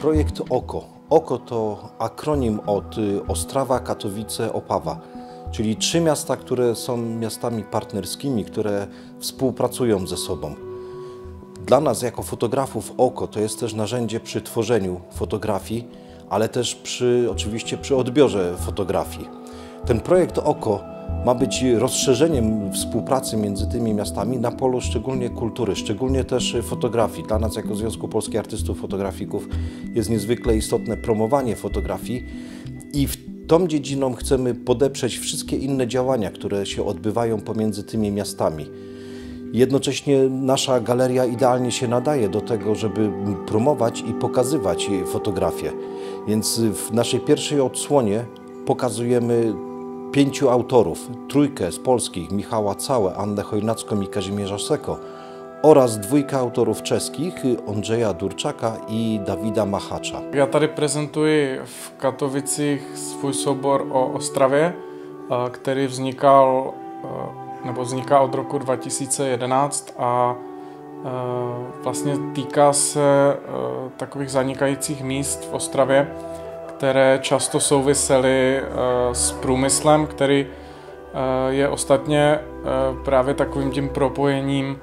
Projekt OKO. OKO to akronim od y, Ostrawa, Katowice, Opawa, czyli trzy miasta, które są miastami partnerskimi, które współpracują ze sobą. Dla nas jako fotografów oko to jest też narzędzie przy tworzeniu fotografii, ale też przy, oczywiście przy odbiorze fotografii. Ten projekt oko ma być rozszerzeniem współpracy między tymi miastami na polu szczególnie kultury, szczególnie też fotografii. Dla nas jako Związku Polskich Artystów Fotografików jest niezwykle istotne promowanie fotografii i w tą dziedziną chcemy podeprzeć wszystkie inne działania, które się odbywają pomiędzy tymi miastami. Jednocześnie nasza galeria idealnie się nadaje do tego, żeby promować i pokazywać fotografię. Więc w naszej pierwszej odsłonie pokazujemy pięciu autorów, trójkę z polskich, Michała Całe, Annę Chojnacką i Kazimierza Seko oraz dwójkę autorów czeskich, Andrzeja Durczaka i Dawida Machacza. Já tady prezentuji v Katovicích svůj soubor o Ostravě, který vznikal nebo vzniká od roku 2011 a vlastně týká se takových zanikajících míst v Ostravě, které často souvisely s průmyslem, který je ostatně právě takovým tím propojením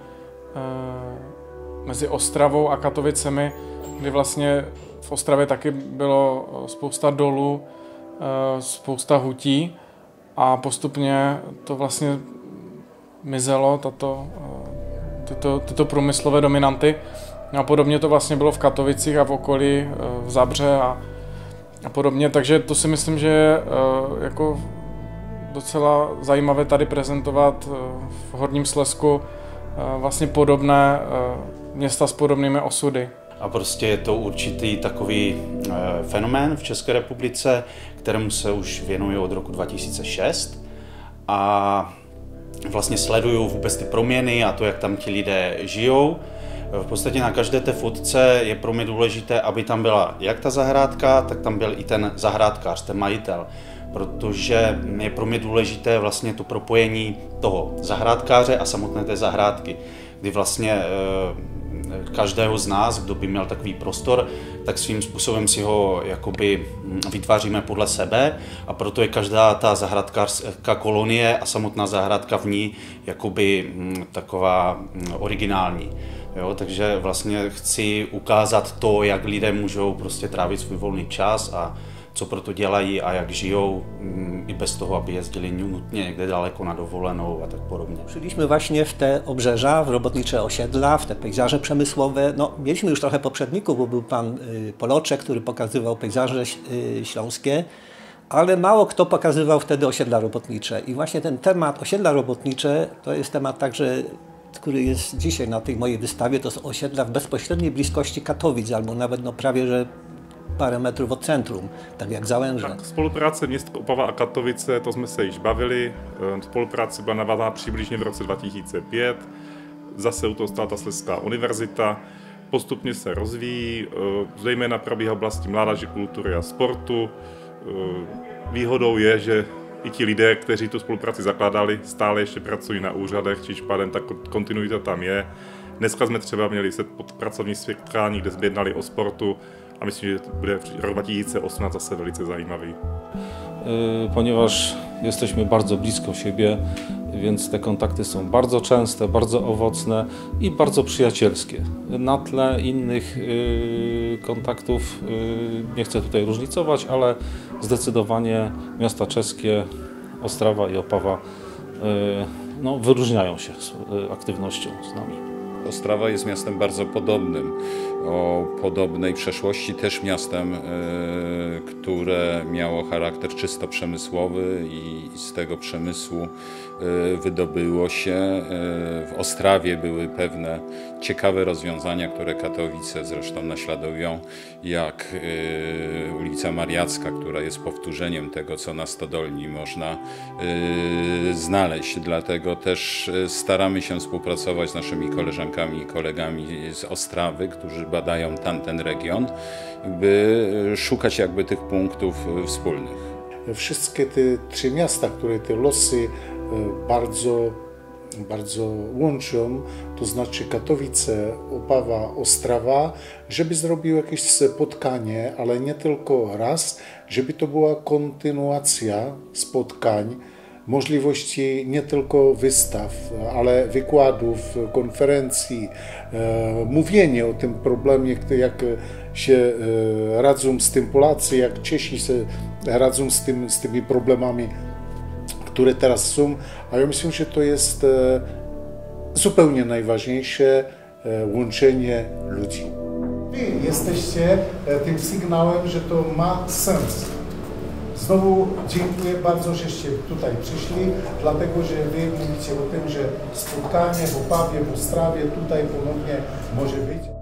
mezi Ostravou a Katovicemi, kdy vlastně v Ostravě taky bylo spousta dolů, spousta hutí a postupně to vlastně mizelo, tato, tyto, tyto průmyslové dominanty. A podobně to vlastně bylo v Katovicích a v okolí, v Zabře a, a podobně, takže to si myslím, že je jako docela zajímavé tady prezentovat v Horním Slesku vlastně podobné města s podobnými osudy. A prostě je to určitý takový fenomén v České republice, kterému se už věnuje od roku 2006. A vlastně sleduju vůbec ty proměny a to, jak tam ti lidé žijou. V podstatě na každé té fotce je pro mě důležité, aby tam byla jak ta zahrádka, tak tam byl i ten zahrádkář, ten majitel. Protože je pro mě důležité vlastně to propojení toho zahrádkáře a samotné té zahrádky, kdy vlastně každého z nás, kdo by měl takový prostor, tak svým způsobem si ho jakoby vytváříme podle sebe a proto je každá ta zahradkářská kolonie a samotná zahradka v ní jakoby taková originální. Jo, takže vlastně chci ukázat to, jak lidé můžou prostě trávit svůj volný čas a co proto dělají a jak žijou i bez toho, aby jezdili nutně někde daleko na dovolenou a tak podobnie. Szliśmy właśnie w te obrzeża, w robotnicze osiedla, w te pejzaże przemysłowe. No, mieliśmy już trochę poprzedników, bo był pan y, Poloczek, który pokazywał pejzaże y, śląskie, ale mało kto pokazywał wtedy osiedla robotnicze. I właśnie ten temat osiedla robotnicze to jest temat także który jest dzisiaj na tej mojej wystawie, to są osiedla w bezpośredniej bliskości Katowic, albo nawet no prawie, że parę metrów od centrum, tak jak Załęże. Tak, spolupráce měst Opava a Katovice, to jsme se již bavili. Spolupráce byla navázána přibližně v roce 2005. Zase u toho stála ta Slezská univerzita. Postupně se rozvíjí, zejména probíhá oblasti mládeže, kultury a sportu. Výhodou je, že i ti lidé, kteří tu spolupráci zakládali, stále ještě pracují na úřadech, čiž pádem ta kontinuita tam je. Dneska jsme třeba měli set pod pracovní setkání, kde jsme jednali o sportu a myslím, že bude rok 2018 zase velice zajímavý. Ponieważ jesteśmy bardzo blisko siebie, więc te kontakty są bardzo częste, bardzo owocne i bardzo przyjacielskie. Na tle innych kontaktów nie chcę tutaj różnicować, ale zdecydowanie miasta czeskie, Ostrawa i Opawa no, wyróżniają się aktywnością z nami. Ostrawa jest miastem bardzo podobnym, o podobnej przeszłości, też miastem, które miało charakter czysto przemysłowy i z tego przemysłu wydobyło się. W Ostrawie były pewne ciekawe rozwiązania, które Katowice zresztą naśladują, jak ulica Mariacka, która jest powtórzeniem tego, co na Stodolni można znaleźć. Dlatego też staramy się współpracować z naszymi koleżankami i kolegami z Ostrawy, którzy badają tamten region, by szukać jakby tych punktów wspólnych. Wszystkie te trzy miasta, które te losy bardzo bardzo łączą, to znaczy Katowice, Opawa, Ostrawa, żeby zrobił jakieś spotkanie, ale nie tylko raz, żeby to była kontynuacja spotkań, możliwości nie tylko wystaw, ale wykładów, konferencji, e, mówienie o tym problemie, jak się e, radzą z tym Polacy, jak Czesi się radzą z, tym, z tymi problemami, które teraz są, a ja myślę, że to jest e, zupełnie najważniejsze łączenie ludzi. Wy jesteście tym sygnałem, że to ma sens. Znowu dziękuję bardzo, żeście tutaj przyszli, dlatego że Wy mówicie o tym, że spotkanie w Opawie, w Ostrawie tutaj ponownie może być.